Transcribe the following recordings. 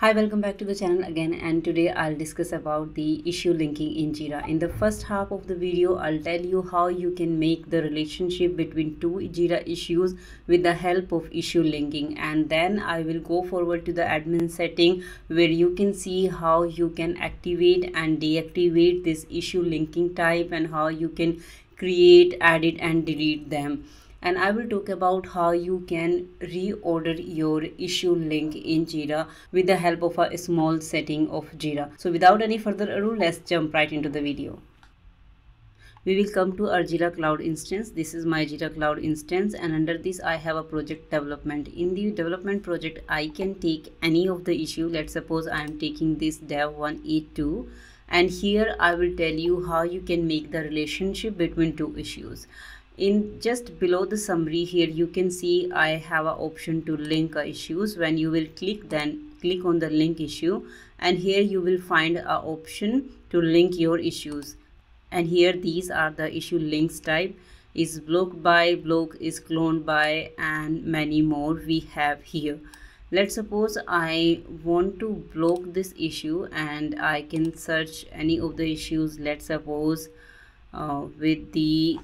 Hi, welcome back to the channel again and today I'll discuss about the issue linking in Jira. In the first half of the video, I'll tell you how you can make the relationship between two Jira issues with the help of issue linking and then I will go forward to the admin setting where you can see how you can activate and deactivate this issue linking type and how you can create, edit and delete them and I will talk about how you can reorder your issue link in Jira with the help of a small setting of Jira. So without any further ado, let's jump right into the video. We will come to our Jira Cloud instance. This is my Jira Cloud instance and under this I have a project development. In the development project, I can take any of the issue. Let's suppose I am taking this dev 182 and here I will tell you how you can make the relationship between two issues in just below the summary here you can see I have an option to link issues. When you will click then click on the link issue. And here you will find a option to link your issues. And here these are the issue links type. Is blocked by block is cloned by and many more we have here. Let's suppose I want to block this issue and I can search any of the issues. Let's suppose uh, with the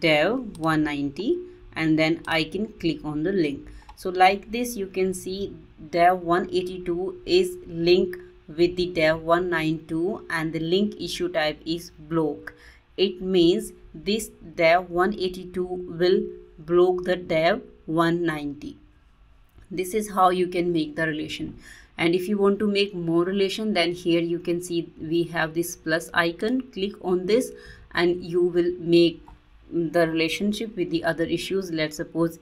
dev 190 and then I can click on the link. So like this you can see dev 182 is link with the dev 192 and the link issue type is block. It means this dev 182 will block the dev 190 this is how you can make the relation. And if you want to make more relation then here you can see we have this plus icon. Click on this and you will make the relationship with the other issues let's suppose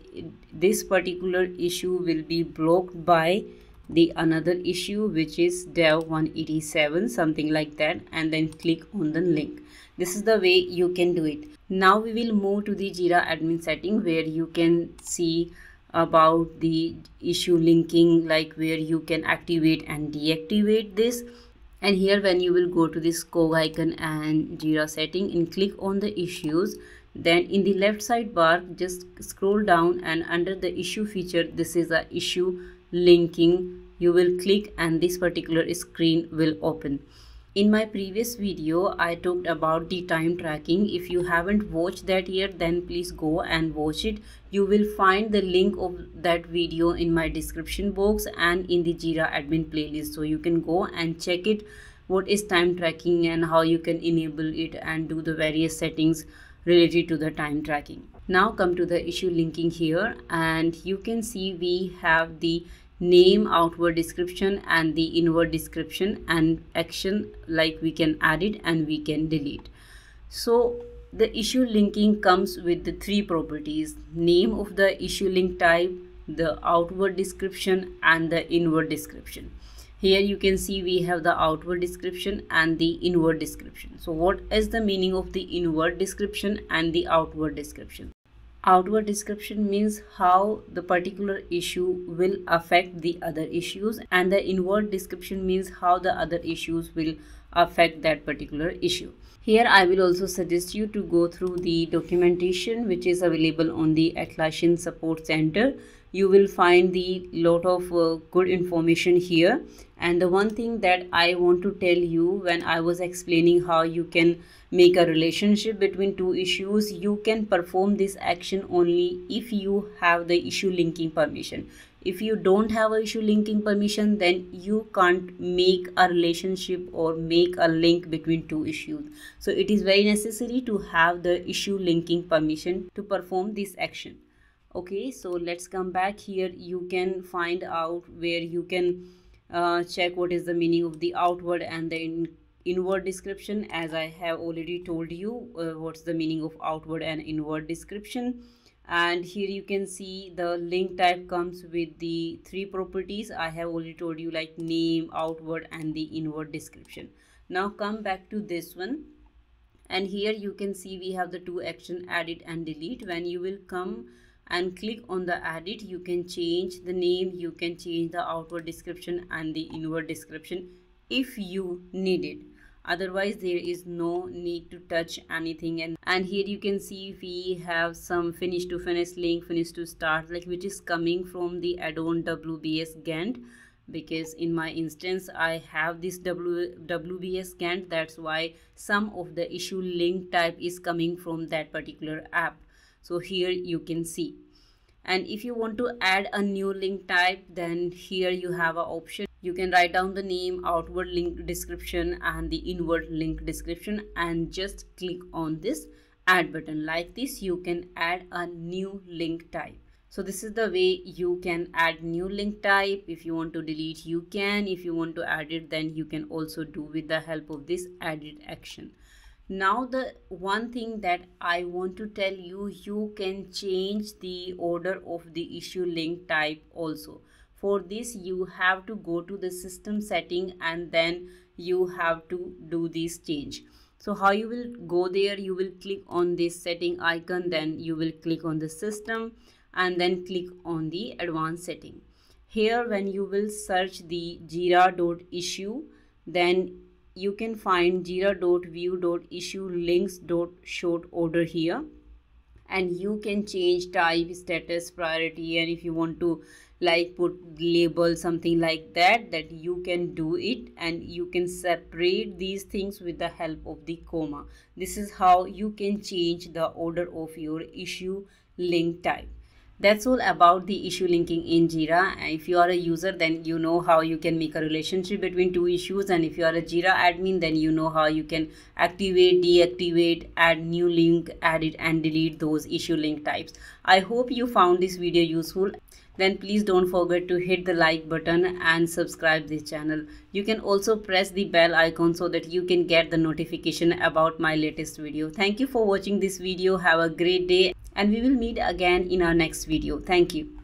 this particular issue will be blocked by the another issue which is dev 187 something like that and then click on the link. This is the way you can do it. Now we will move to the jira admin setting where you can see about the issue linking like where you can activate and deactivate this and here when you will go to this cog icon and jira setting and click on the issues then in the left sidebar just scroll down and under the issue feature this is a issue linking. You will click and this particular screen will open in my previous video i talked about the time tracking. If you haven't watched that yet then please go and watch it. You will find the link of that video in my description box and in the jira admin playlist. So you can go and check it what is time tracking and how you can enable it and do the various settings related to the time tracking. Now come to the issue linking here and you can see we have the name outward description and the inward description and action like we can add it and we can delete. So the issue linking comes with the three properties name of the issue link type the outward description and the inward description. Here you can see we have the outward description and the inward description. So what is the meaning of the inward description and the outward description outward description means how the particular issue will affect the other issues and the inward description means how the other issues will affect that particular issue here I will also suggest you to go through the documentation which is available on the Atlassian Support Center. You will find the lot of uh, good information here. And the one thing that i want to tell you when i was explaining how you can make a relationship between two issues you can perform this action only if you have the issue linking permission if you don't have a issue linking permission then you can't make a relationship or make a link between two issues. So it is very necessary to have the issue linking permission to perform this action. Okay so let's come back here. You can find out where you can uh, check what is the meaning of the outward and the in inward description. As I have already told you uh, what's the meaning of outward and inward description and here you can see the link type comes with the three properties. I have already told you like name outward and the inward description. Now come back to this one. And here you can see we have the two action edit and delete. When you will come and click on the edit you can change the name you can change the outward description and the inward description if you need it otherwise there is no need to touch anything. And and here you can see we have some finish to finish link finish to start like which is coming from the add-on wbs gantt. Because in my instance i have this w wbs gantt. That's why some of the issue link type is coming from that particular app. So here you can see and if you want to add a new link type then here you have an option. You can write down the name outward link description and the inward link description and just click on this add button. Like this you can add a new link type. So this is the way you can add new link type. If you want to delete you can. If you want to add it then you can also do with the help of this added action now the one thing that i want to tell you you can change the order of the issue link type also. For this you have to go to the system setting and then you have to do this change. So how you will go there? You will click on this setting icon then you will click on the system and then click on the advanced setting. Here when you will search the jira.issue then you can find jira.view.issue links.sort order here. And you can change type status priority and if you want to like put label something like that that you can do it. And you can separate these things with the help of the comma. This is how you can change the order of your issue link type that's all about the issue linking in jira. If you are a user then you know how you can make a relationship between two issues. And if you are a jira admin then you know how you can activate deactivate add new link edit and delete those issue link types. I hope you found this video useful. Then please don't forget to hit the like button and subscribe this channel. You can also press the bell icon so that you can get the notification about my latest video. Thank you for watching this video. Have a great day and we will meet again in our next video. Thank you.